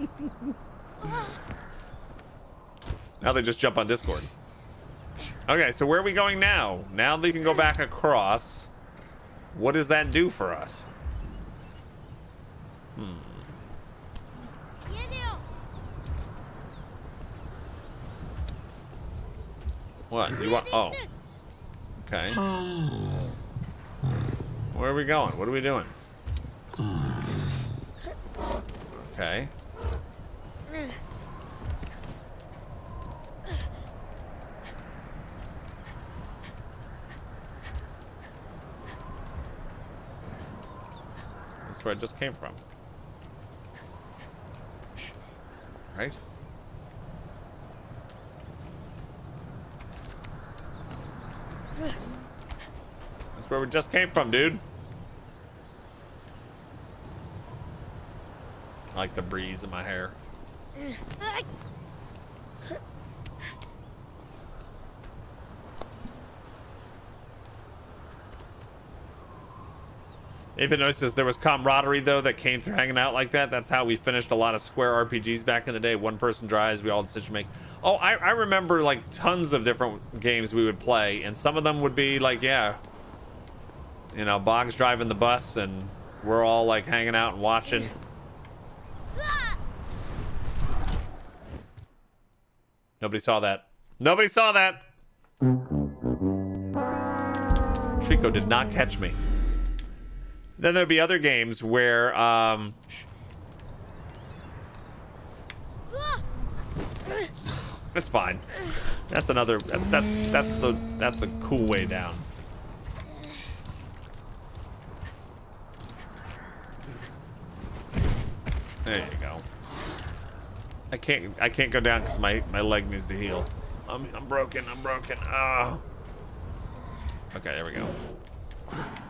now they just jump on Discord. Okay, so where are we going now? Now they can go back across. What does that do for us? Hmm. What? You want? Oh. Okay. Where are we going? What are we doing? Okay. That's where I just came from. Right? That's where we just came from, dude. I like the breeze in my hair. Even notices there was camaraderie though that came through hanging out like that. That's how we finished a lot of Square RPGs back in the day. One person drives, we all decision make. Oh, I, I remember like tons of different games we would play, and some of them would be like, yeah, you know, Bog's driving the bus, and we're all like hanging out and watching. Nobody saw that. Nobody saw that. Trico did not catch me. Then there'd be other games where um That's fine. That's another that's that's the that's a cool way down. There you go. I can't I can't go down because my my leg needs to heal. I'm I'm broken. I'm broken. Ah. Okay, there we go.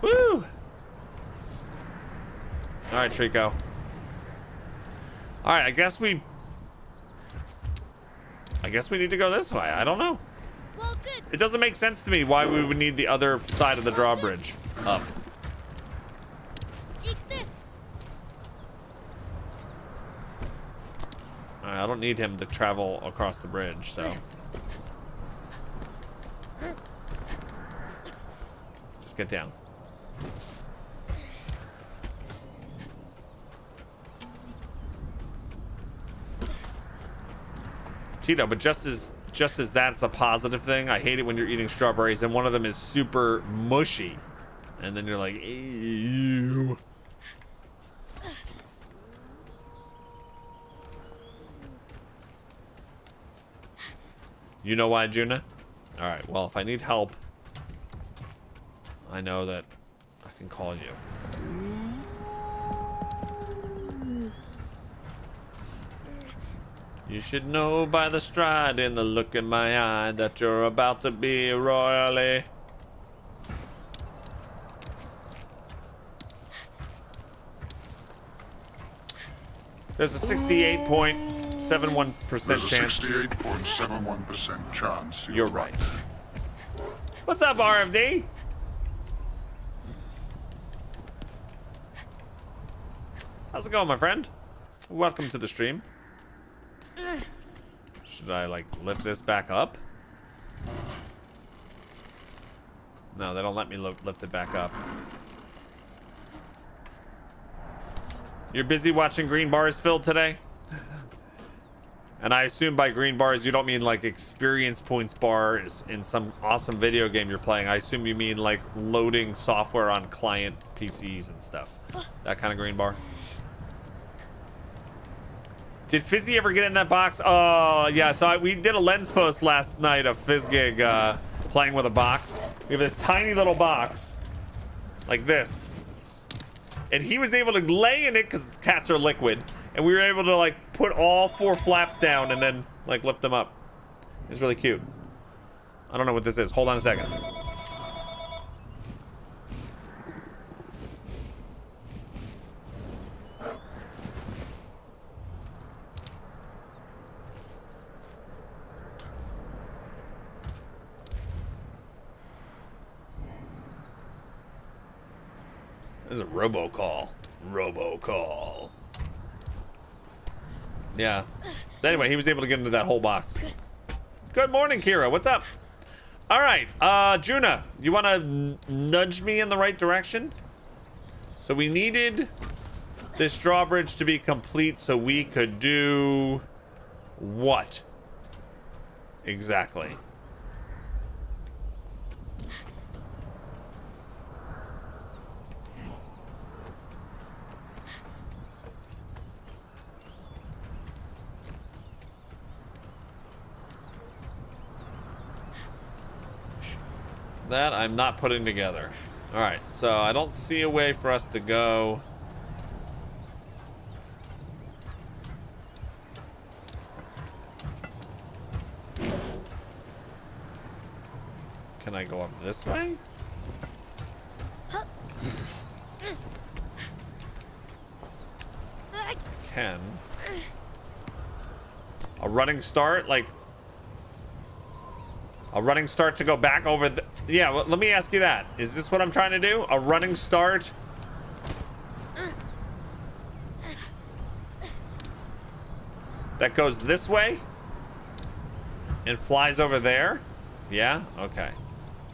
Woo! All right, Trico. All right, I guess we. I guess we need to go this way. I don't know. Well, good. It doesn't make sense to me why we would need the other side of the drawbridge up. All right, I don't need him to travel across the bridge, so. Just get down. Tito, but just as just as that's a positive thing, I hate it when you're eating strawberries and one of them is super mushy. And then you're like, ew. You know why, Juna? Alright, well, if I need help, I know that I can call you. You should know by the stride in the look in my eye that you're about to be royally. There's a 68.71% chance. 68.71% chance. You're right. What's up, RFD? How's it going, my friend? Welcome to the stream. Should I, like, lift this back up? No, they don't let me lift it back up. You're busy watching green bars filled today? And I assume by green bars, you don't mean like experience points bars in some awesome video game you're playing. I assume you mean like loading software on client PCs and stuff. That kind of green bar. Did Fizzy ever get in that box? Oh, yeah. So I, we did a lens post last night of Fizzgig uh, playing with a box. We have this tiny little box like this. And he was able to lay in it because cats are liquid. And we were able to like put all four flaps down and then like lift them up. It's really cute. I don't know what this is. Hold on a second. This is a robocall. Robocall. Yeah. So anyway, he was able to get into that whole box. Good morning, Kira. What's up? All right, uh, Juna, you want to nudge me in the right direction? So we needed this drawbridge to be complete so we could do what? Exactly. That I'm not putting together. All right, so I don't see a way for us to go. Can I go up this way? Can. A running start? Like, a running start to go back over the... Yeah, well, let me ask you that. Is this what I'm trying to do? A running start? That goes this way? And flies over there? Yeah? Okay.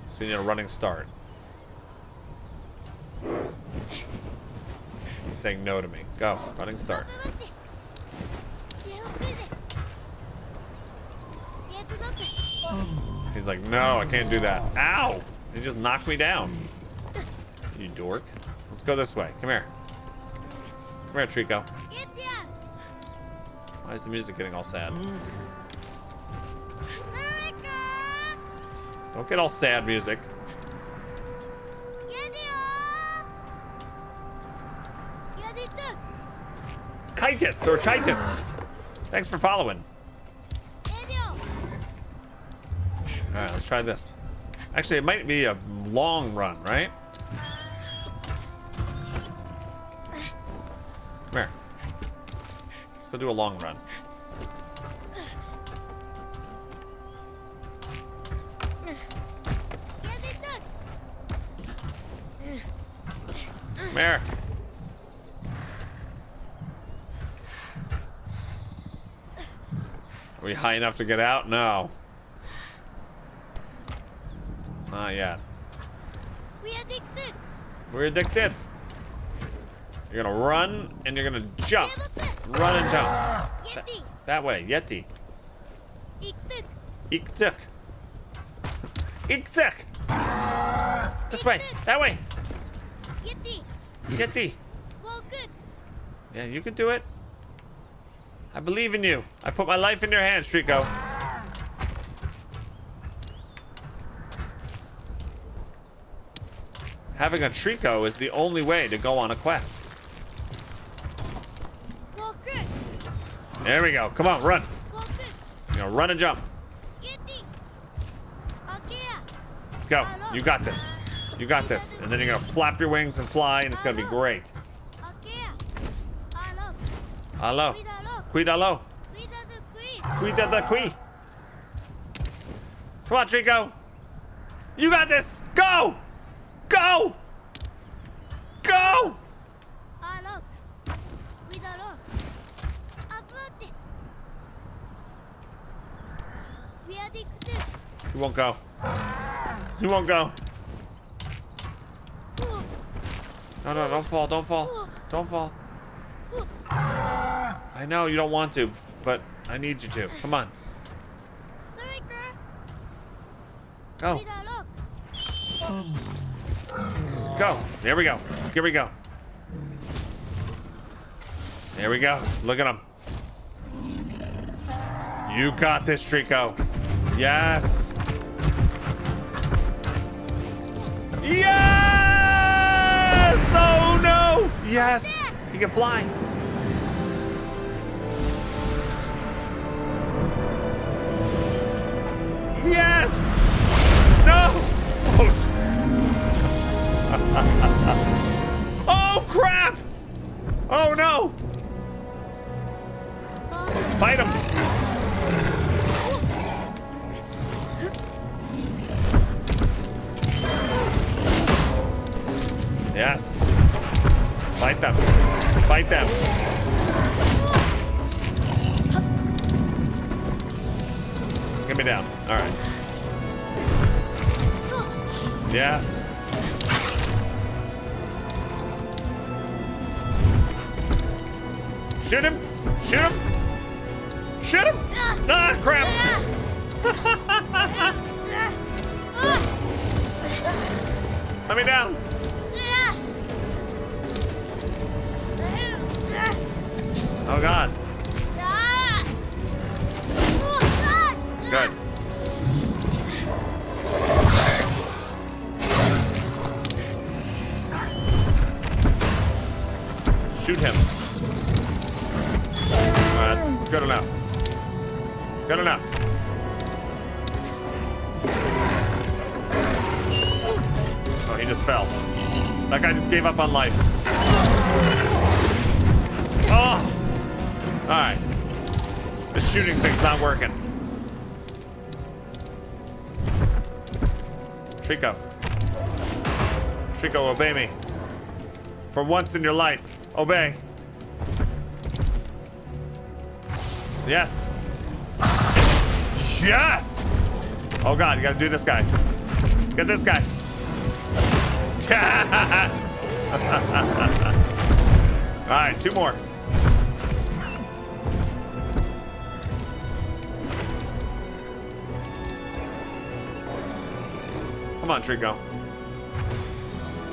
So we need a running start. He's saying no to me. Go. Running start. He's like, no, I can't do that. Ow! He just knocked me down. You dork. Let's go this way. Come here. Come here, Trico. Why is the music getting all sad? Don't get all sad music. Kitus or Chitus. Thanks for following. Let's try this. Actually, it might be a long run, right? Come here. Let's go do a long run. Come here. Are we high enough to get out? No. Ah, Not yet. We're addicted. We're addicted. You're gonna run and you're gonna jump. Run and jump. That, Yeti. that way, Yeti. Iktuk. Iktuk. Iktuk. This way. That way. Yeti. Yeti. Well, good. Yeah, you can do it. I believe in you. I put my life in your hands, Trico. Having a Trico is the only way to go on a quest. Well. There we go. Come on, run. Well. You know, run and jump. Go. You got this. You got this. And then you're gonna flap your wings and fly, and it's gonna be great. Hello. Cuidalo. Cuidalo. Cuida the queen. Cuida the qui. Come on, Trico. You got this. Go. Go. Go. Alo. Cuidalo. Approach. We addicted. You won't go. You won't go. No, no, don't fall. Don't fall. Don't fall. I know you don't want to, but I need you to. Come on. Sorry, girl. Go. Cuidalo. Go. There we go. Here we go. There we go. Look at him. You got this, Trico. Yes. Yes! Oh no! Yes! He can fly. Yes! oh, crap! Oh, no! Fight him! Yes. Fight them. Fight them. Get me down. All right. Yes. Shoot him! Shoot him! Shoot him! Ah, crap! Let me down. Gave up on life. Oh! Alright. The shooting thing's not working. Trico. Trico, obey me. For once in your life, obey. Yes. Yes! Oh god, you gotta do this guy. Get this guy. Yes! Alright, two more. Come on, Trico.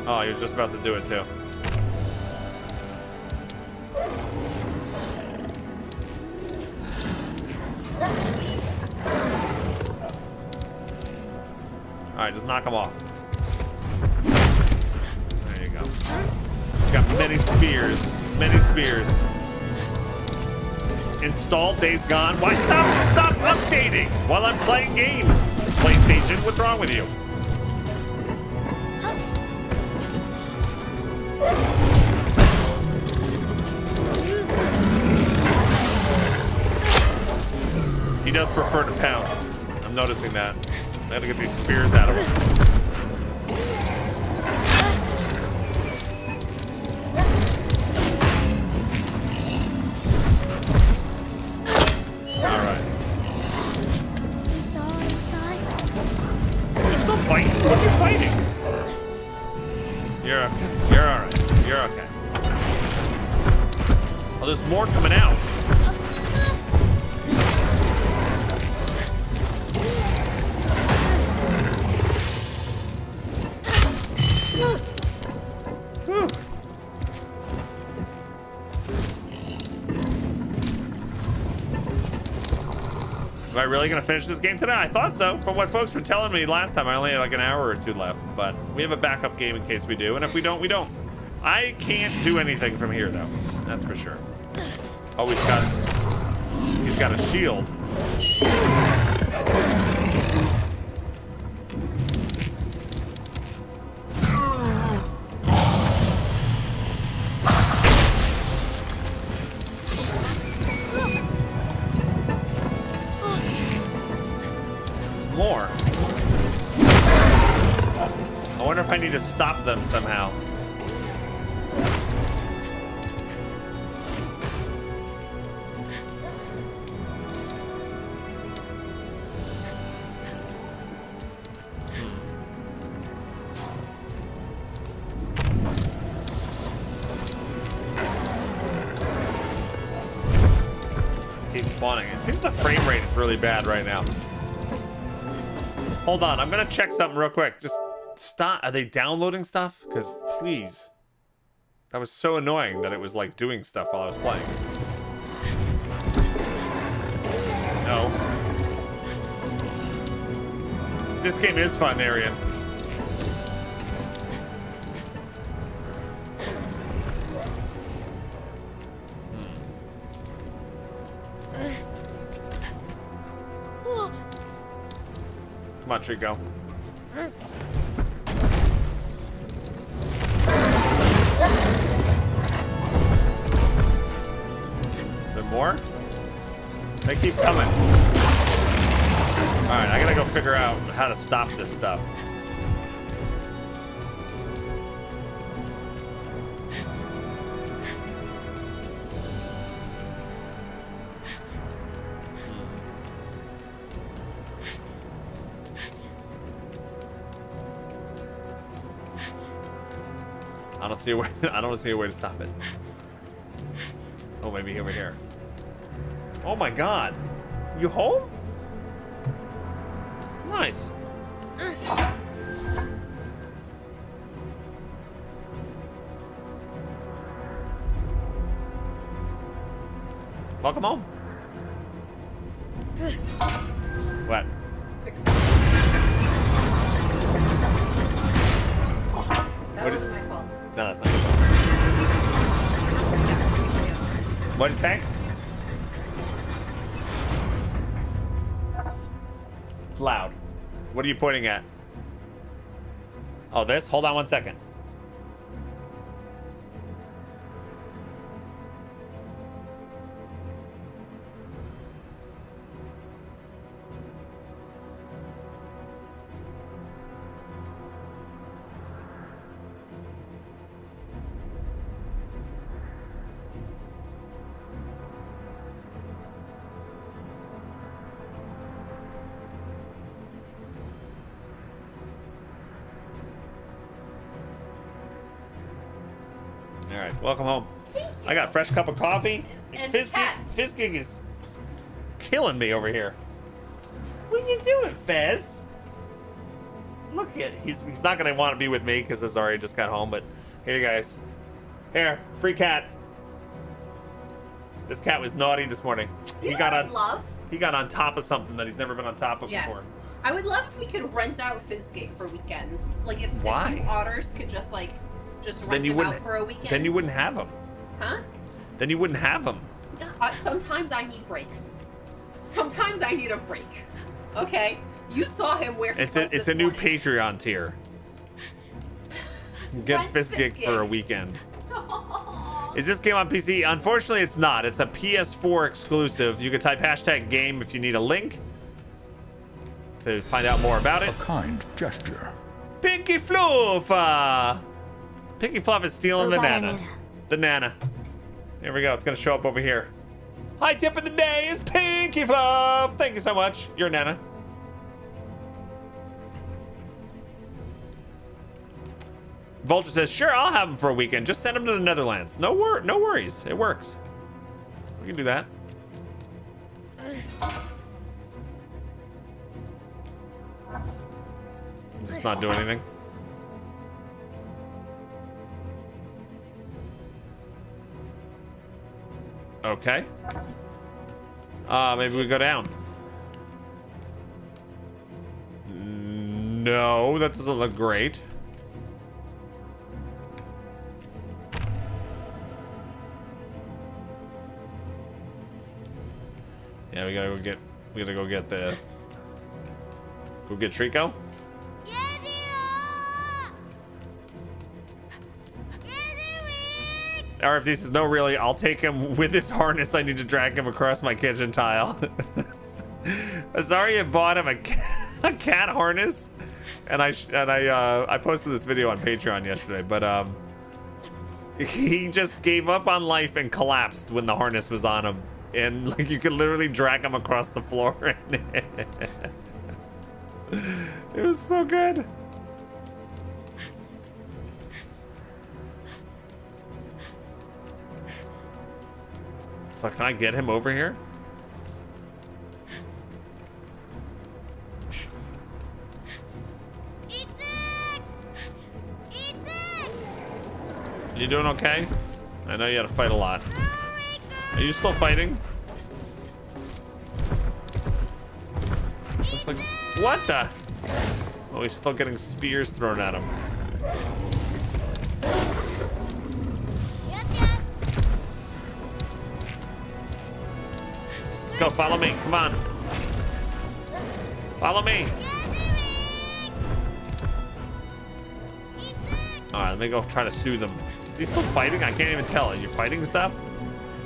Oh, you're just about to do it too. All right, just knock him off. He's got many spears. Many spears. Install Days Gone. Why stop stop updating while I'm playing games? PlayStation, what's wrong with you? He does prefer to pounce. I'm noticing that. I gotta get these spears out of him. Really gonna finish this game today? I thought so. From what folks were telling me last time, I only had like an hour or two left. But we have a backup game in case we do, and if we don't, we don't. I can't do anything from here though. That's for sure. Oh, he's got he's got a shield. I need to stop them somehow. Keep spawning. It seems the frame rate is really bad right now. Hold on, I'm gonna check something real quick. Just stop. Are they downloading stuff? Because please. That was so annoying that it was like doing stuff while I was playing. No. This game is fun, Arian. Hmm. Come on, Trico. more? They keep coming. Alright, I gotta go figure out how to stop this stuff. Hmm. I don't see a way. I don't see a way to stop it. Oh, maybe over here. Oh my God! You home? Nice. Welcome home. What? That What wasn't my fault. No, that's not. your fault. What did you loud. What are you pointing at? Oh, this? Hold on one second. Fresh cup of coffee. Fizzgig, is killing me over here. What are you doing, Fez? Look at he's he's not gonna want to be with me because Azari just got home. But here you guys, here free cat. This cat was naughty this morning. You he got on love? he got on top of something that he's never been on top of Yes. before. I would love if we could rent out Fizzgig for weekends. Like if, Why? if you otters could just like just rent Then you him wouldn't out for a weekend. then you wouldn't have him. Huh? Then you wouldn't have him. Uh, sometimes I need breaks. Sometimes I need a break. Okay? You saw him where he It's a it's this a new. Patreon tier. Get Rent Fizzgig Fizzgig. for a weekend. Is this game on PC? Unfortunately, it's not. It's a PS4 exclusive. You can type hashtag game if you need a link to find out more about it. A kind gesture. Pinky Fluff! Uh, Pinky Fluff is stealing the nana. The nana. Here we go. It's going to show up over here. High tip of the day is Pinky Fluff. Thank you so much. You're Nana. Vulture says, sure, I'll have him for a weekend. Just send him to the Netherlands. No wor no worries. It works. We can do that. Just not do anything. Okay. Uh, maybe we go down. No, that doesn't look great. Yeah, we gotta go get. We gotta go get the. Go get Trico. RFD says, no, really, I'll take him with this harness. I need to drag him across my kitchen tile. Azaria bought him a, a cat harness, and I and I uh, I posted this video on Patreon yesterday. But um, he just gave up on life and collapsed when the harness was on him, and like you could literally drag him across the floor. it was so good. So can I get him over here? You doing okay? I know you had to fight a lot. Are you still fighting? Looks like what the? Oh, he's still getting spears thrown at him. Go. Follow me. Come on. Follow me. All right, let me go try to soothe him. Is he still fighting? I can't even tell. Are you fighting stuff?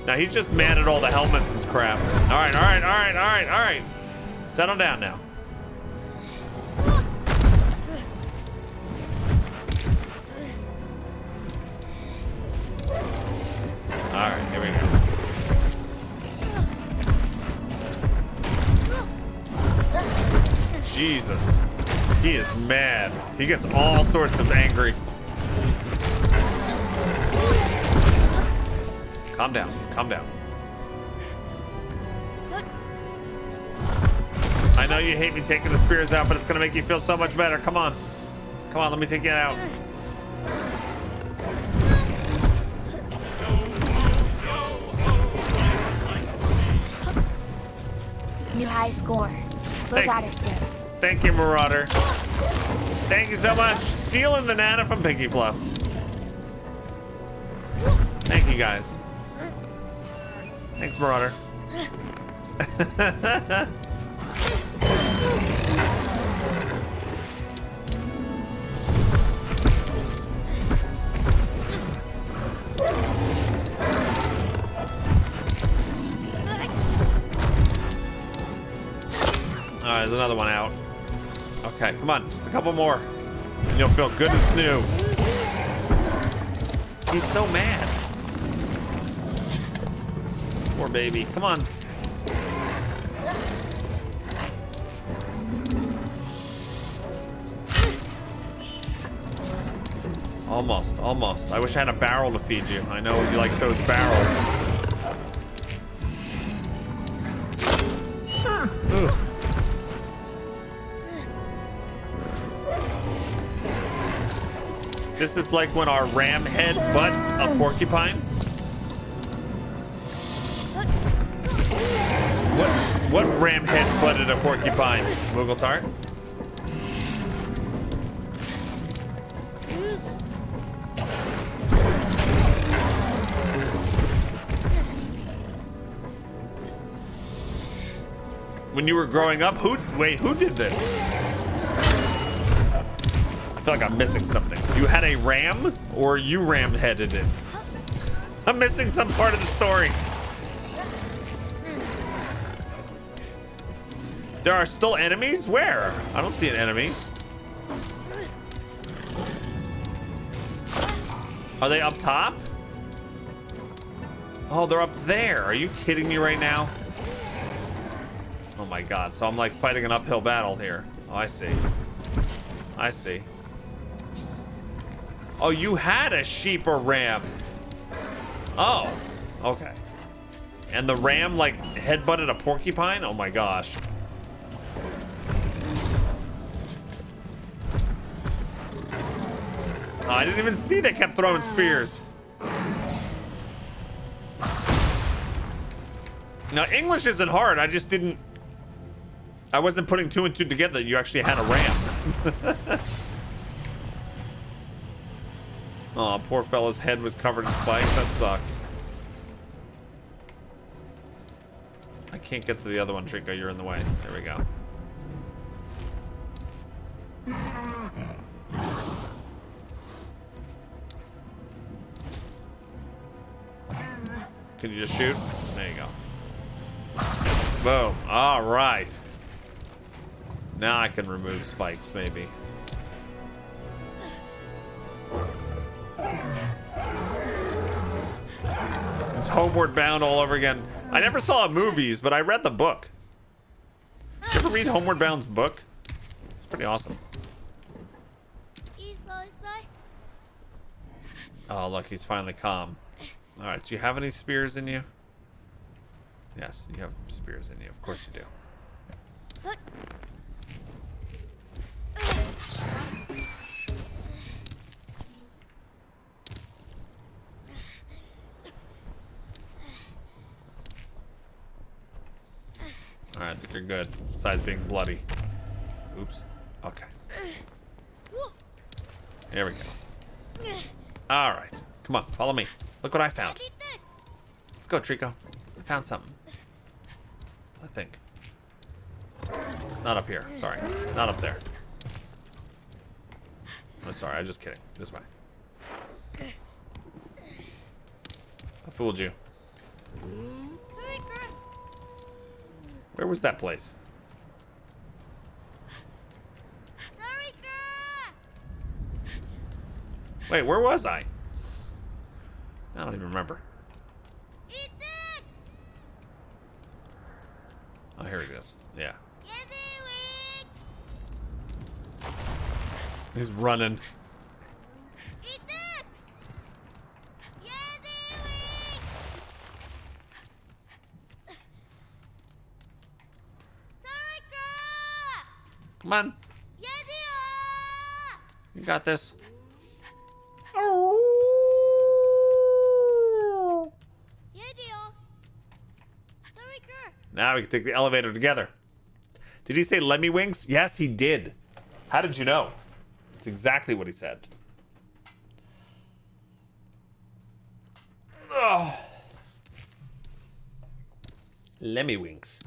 Now he's just mad at all the helmets and crap. All right, all right, all right, all right, all right. Settle down now. He is mad. He gets all sorts of angry. Calm down. Calm down. I know you hate me taking the spears out, but it's gonna make you feel so much better. Come on. Come on, let me take you out. New high score. Got her soon. Thank you, Marauder. Thank you so much. Stealing the Nana from Pinky Fluff. Thank you, guys. Thanks, Marauder. All right, there's another one out. Okay, come on, just a couple more. And you'll feel good as new. He's so mad. Poor baby. Come on. Almost, almost. I wish I had a barrel to feed you. I know you like those barrels. This is like when our ram head butt a porcupine. What what ram head butted a porcupine? Moogle tart? When you were growing up, who wait, who did this? I feel like I'm missing something. You had a ram or you ram headed it? I'm missing some part of the story. There are still enemies? Where? I don't see an enemy. Are they up top? Oh, they're up there. Are you kidding me right now? Oh my god, so I'm like fighting an uphill battle here. Oh, I see. I see. Oh, you had a sheep or ram. Oh, okay. And the ram like headbutted a porcupine? Oh my gosh. Oh, I didn't even see they kept throwing spears. Now, English isn't hard. I just didn't... I wasn't putting two and two together you actually had a ram. oh, poor fella's head was covered in spikes. That sucks. I can't get to the other one, Trico. You're in the way. There we go. Can you just shoot? There you go. Boom. All right. Now I can remove spikes, maybe. Homeward Bound all over again. I never saw movies, but I read the book. Did you ever read Homeward Bound's book? It's pretty awesome. Oh, look, he's finally calm. All right, do you have any spears in you? Yes, you have spears in you. Of course you do. All right, I think you're good. Besides being bloody. Oops. Okay. Here we go. All right. Come on, follow me. Look what I found. Let's go, Trico. I found something. I think. Not up here. Sorry. Not up there. I'm sorry. I'm just kidding. This way. I fooled you. Where was that place? Wait, where was I? I don't even remember. Oh, here it is. Yeah. He's running. Come on. You got this. Now we can take the elevator together. Did he say Lemmy Wings? Yes, he did. How did you know? It's exactly what he said. Ugh. Lemmy Wings.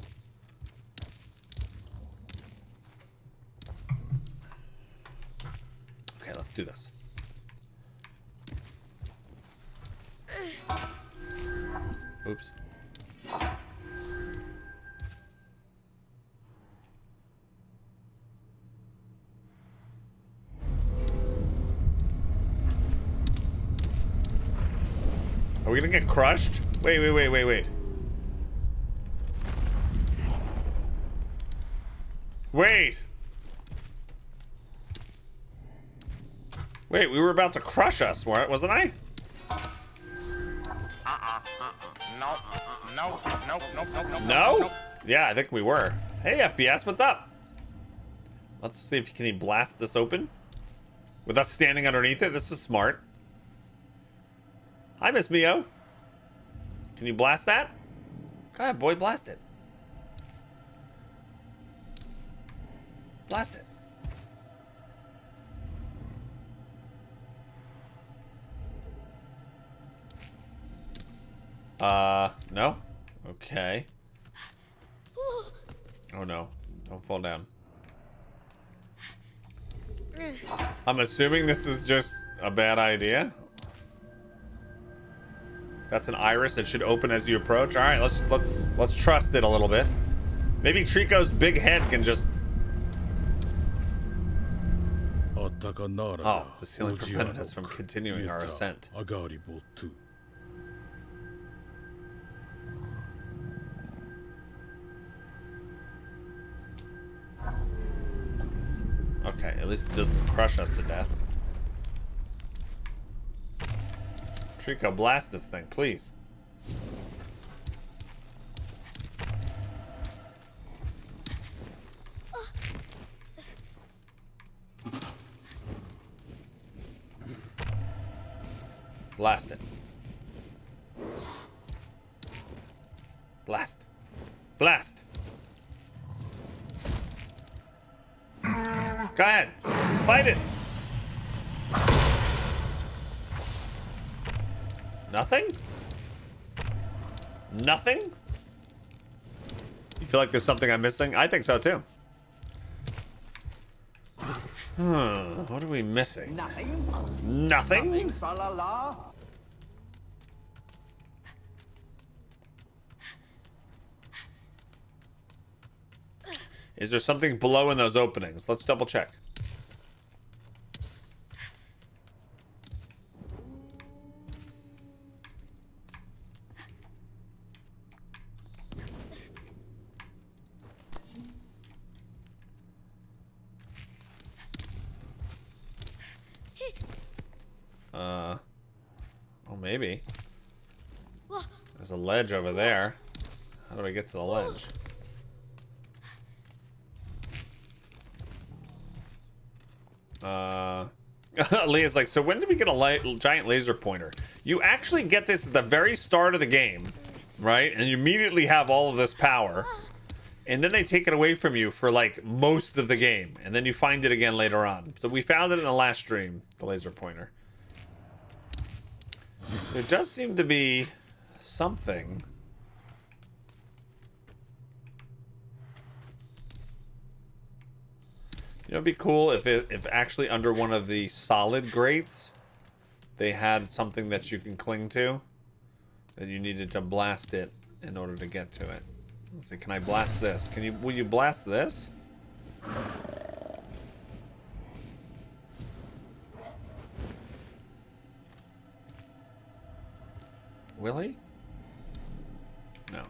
Okay, let's do this. Oops. Are we gonna get crushed? Wait, wait, wait, wait, wait. Wait! Wait, we were about to crush us, wa- wasn't I? Uh-uh, uh-uh, no, uh-uh, no, no, no, no, no. No? Yeah, I think we were. Hey, FPS, what's up? Let's see if you can he blast this open with us standing underneath it. This is smart. Hi, Miss Mio. Can you blast that? Go ahead, boy, blast it. Blast it. Uh, no? Okay. Oh no. Don't fall down. I'm assuming this is just a bad idea. That's an iris. It should open as you approach. All right, let's let's let's trust it a little bit. Maybe Trico's big head can just. Oh, the ceiling prevented us from continuing our ascent. At least it doesn't crush us to death. Trico, blast this thing, please. Blast it. Blast. Blast. Go ahead. Fight it. Nothing? Nothing? You feel like there's something I'm missing? I think so too. Hmm, what are we missing? Nothing. Nothing? Is there something below in those openings? Let's double check. Uh, oh, maybe. There's a ledge over there. How do I get to the ledge? Uh, Leah's like, so when did we get a light, giant laser pointer? You actually get this at the very start of the game, right? And you immediately have all of this power. And then they take it away from you for like most of the game. And then you find it again later on. So we found it in the last stream, the laser pointer. There does seem to be something. You know, it'd be cool if it, if actually under one of the solid grates, they had something that you can cling to, that you needed to blast it in order to get to it. Let's see, can I blast this? Can you, will you blast this? Will he? No.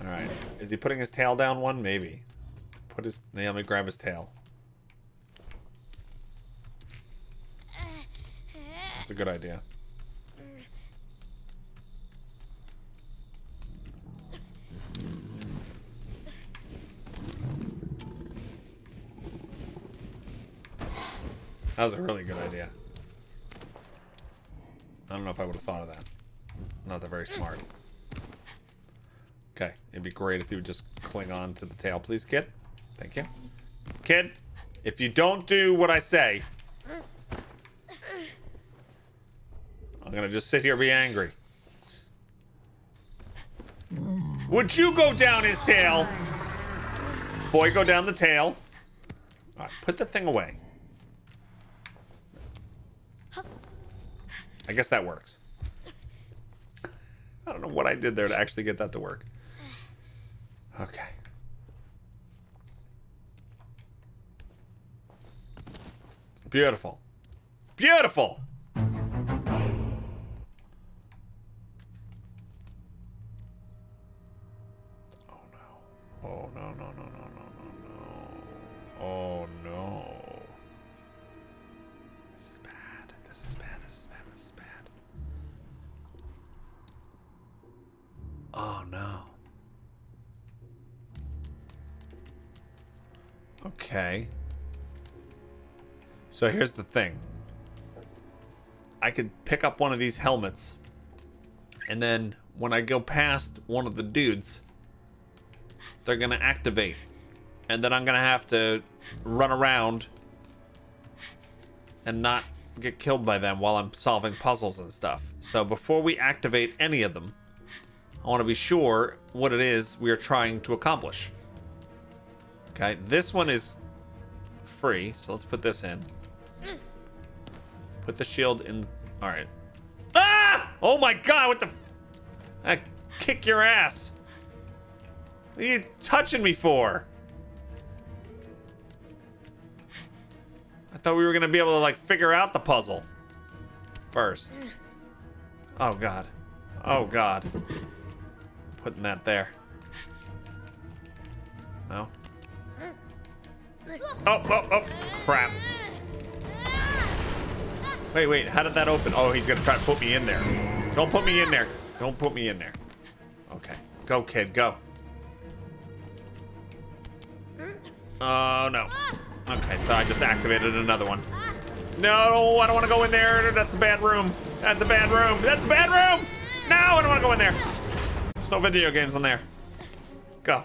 Alright. Is he putting his tail down one? Maybe. Put his, let me grab his tail. That's a good idea. That was a really good idea. I don't know if I would have thought of that. Not that very smart. Okay, it'd be great if you would just cling on to the tail, please, kid. Thank you. Kid, if you don't do what I say, I'm gonna just sit here and be angry. Would you go down his tail? Boy, go down the tail. Put the thing away. I guess that works. I don't know what I did there to actually get that to work. Okay. Beautiful. Beautiful. So here's the thing. I could pick up one of these helmets, and then when I go past one of the dudes, they're gonna activate. And then I'm gonna have to run around and not get killed by them while I'm solving puzzles and stuff. So before we activate any of them, I want to be sure what it is we are trying to accomplish. Okay, this one is free, so let's put this in. Put the shield in. All right. Ah! Oh my god! What the? I kick your ass. What are you touching me for? I thought we were gonna be able to like figure out the puzzle first. Oh god. Oh god. Putting that there. No. Oh, oh, oh, crap. Wait, wait, how did that open? Oh, he's gonna try to put me in there. Don't put me in there. Don't put me in there. Okay. Go, kid, go. Oh, no. Okay, so I just activated another one. No, I don't want to go in there. That's a bad room. That's a bad room. That's a bad room. No, I don't want to go in there. There's no video games in there. Go.